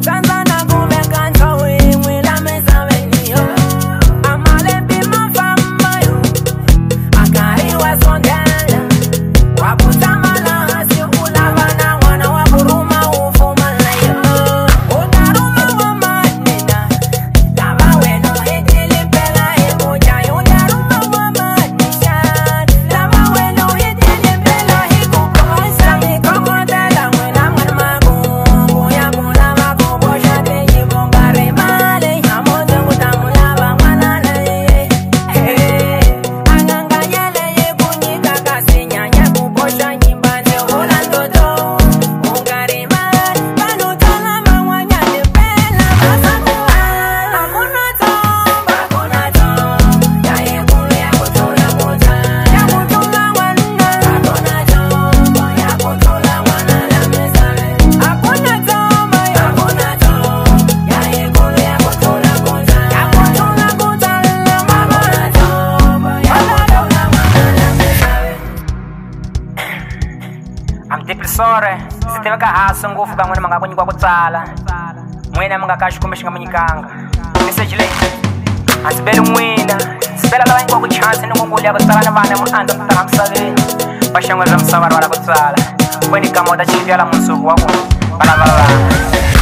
But sorry ndzi tiveka hansi ngopfu ka n'wina ma nga ku nyikiwa ku tsala n'wina mi nga ka xikumbe xi nga mi nyikanga meseji leyi a ndzi beli n'wina ndzi bela lava nyikiwaku chansi ni ngungulu ya ku tsala ni vana muandza mi tala misaveni va xan'wini bya misava ri va lava ku tsala kweni kama u ta chivyala munsuku wa ku valavalavana